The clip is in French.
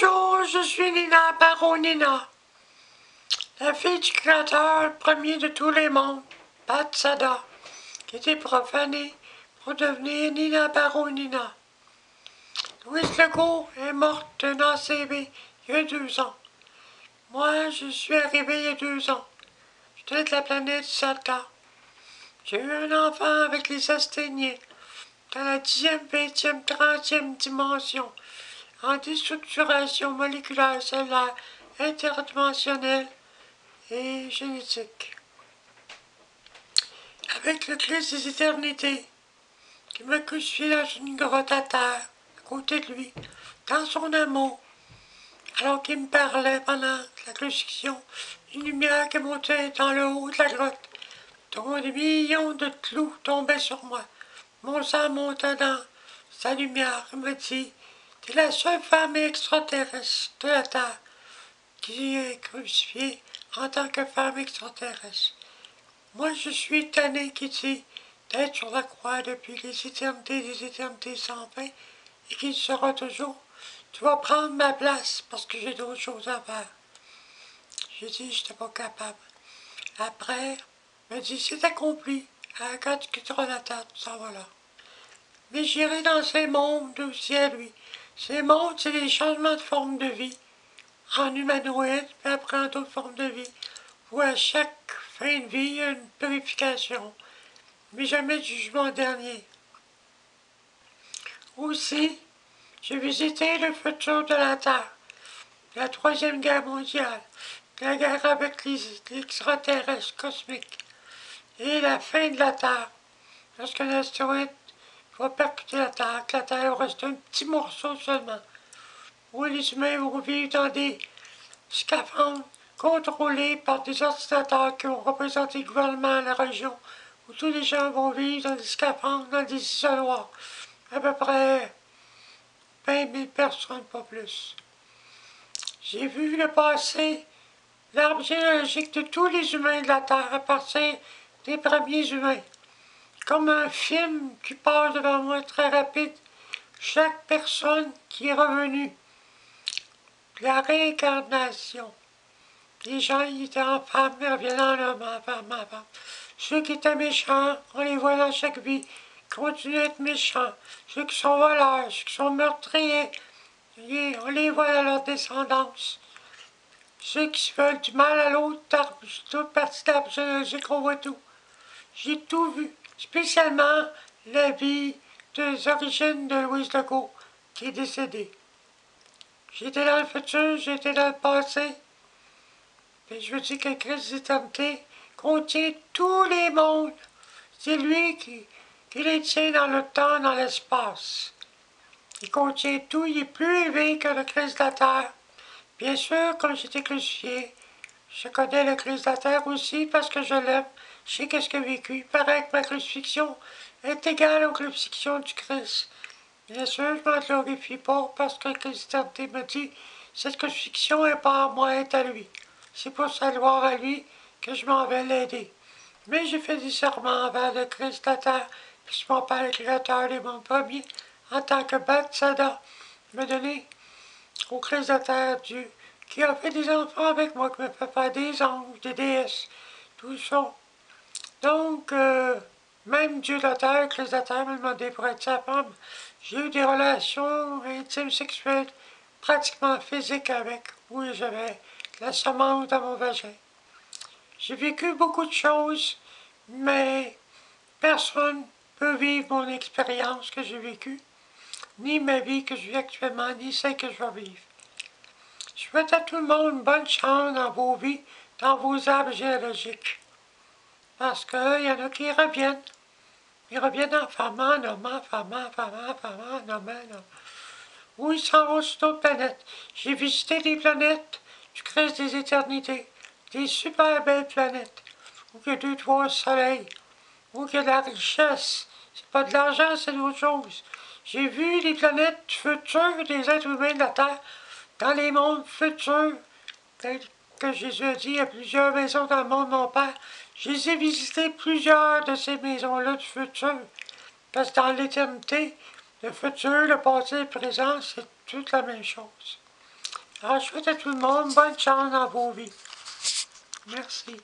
Bonjour, je suis Nina Baronina, la fille du créateur premier de tous les mondes, Pat Sada, qui était profanée pour devenir Nina Baronina. Louise Legault est morte d'un ACV il y a deux ans. Moi, je suis arrivée il y a deux ans. J'étais de la planète Sata. J'ai eu un enfant avec les Asténiens dans la dixième, vingtième, trentième dimension en déstructuration moléculaire cellulaire interdimensionnelle et génétique. Avec le Christ des éternités, qui m'a crucifié dans une grotte à terre, à côté de lui, dans son amour, alors qu'il me parlait pendant la crucifixion, une lumière qui montait dans le haut de la grotte, dont des millions de clous tombaient sur moi. Mon sang montait dans sa lumière, il me dit, la seule femme extraterrestre de la Terre qui est crucifiée en tant que femme extraterrestre. Moi, je suis tanné, dit d'être sur la croix depuis les éternités des éternités sans fin et qu'il sera toujours. Tu vas prendre ma place parce que j'ai d'autres choses à faire. J'ai dit, je n'étais pas capable. Après, il m'a dit, c'est accompli. Quand tu quitteras la tu s'en vas là. Mais j'irai dans ces mondes aussi à lui. Ces mondes, c'est des changements de forme de vie en humanoïde, puis après en d'autres formes de vie, où à chaque fin de vie, une purification, mais jamais de jugement dernier. Aussi, j'ai visité le futur de la Terre, la Troisième Guerre mondiale, la guerre avec les extraterrestres cosmiques, et la fin de la Terre, lorsqu'un astéroïde va percuter la Terre, que la Terre reste un petit morceau seulement, où les humains vont vivre dans des scaphandres contrôlés par des ordinateurs qui vont représenter le gouvernement à la région, où tous les gens vont vivre dans des scaphandres, dans des isoloirs. À peu près 20 000 personnes, pas plus. J'ai vu le passé, l'arbre généalogique de tous les humains de la Terre à partir des premiers humains comme un film qui passe devant moi très rapide, chaque personne qui est revenue. La réincarnation. Les gens, ils étaient en femme, ils reviennent en homme, en femme, en femme. Ceux qui étaient méchants, on les voit dans chaque vie, continuent à être méchants. Ceux qui sont voleurs, ceux qui sont meurtriers, on les voit dans leur descendance. Ceux qui se veulent du mal à l'autre, toute partie d'arbre j'ai qu'on voit tout. J'ai tout vu spécialement la vie des origines de Louise Legault, qui est décédée. J'étais dans le futur, j'étais dans le passé. Mais je veux dire que Christ d'éternité contient tous les mondes. C'est lui qui, qui les tient dans le temps, dans l'espace. Il contient tout, il est plus élevé que le Christ de la terre. Bien sûr, quand j'étais crucifié, je connais le Christ de la terre aussi parce que je l'aime. Je sais qu'est-ce qu'il a vécu. Il paraît que ma crucifixion est égale aux crucifixions du Christ. Bien sûr, je ne m'en glorifie pas parce que le Christ m'a dit cette crucifixion n'est pas à moi, est à lui. C'est pour sa gloire à lui que je m'en vais l'aider. Mais j'ai fait des serments envers le Christ de la terre, puis je m'en parle le Créateur des mondes premiers, en tant que Sada, me donner au Christ la terre Dieu, qui a fait des enfants avec moi, qui me fait faire des anges, des déesses, tout ça. Donc, euh, même Dieu de la terre, terre m'a demandé pour être sa femme. J'ai eu des relations intimes sexuelles, pratiquement physiques avec, où j'avais la semence dans mon vagin. J'ai vécu beaucoup de choses, mais personne ne peut vivre mon expérience que j'ai vécue, ni ma vie que je vis actuellement, ni celle que je vais vivre. Je souhaite à tout le monde bonne chance dans vos vies, dans vos arbres géologiques. Parce qu'il y en a qui reviennent. Ils reviennent en femme, en femme, en homme, en homme. Où ils s'en vont sur d'autres planètes. J'ai visité des planètes du Christ des éternités. Des super belles planètes. Où il y a deux, trois soleils. Où il y a de la richesse. C'est pas de l'argent, c'est d'autres choses. J'ai vu les planètes futures des êtres humains de la Terre dans les mondes futurs. Que Jésus a dit, il y a plusieurs maisons dans le monde, mon Père. J'ai visité plusieurs de ces maisons-là du futur. Parce que dans l'éternité, le futur, le passé, le présent, c'est toute la même chose. Alors, je souhaite à tout le monde bonne chance dans vos vies. Merci.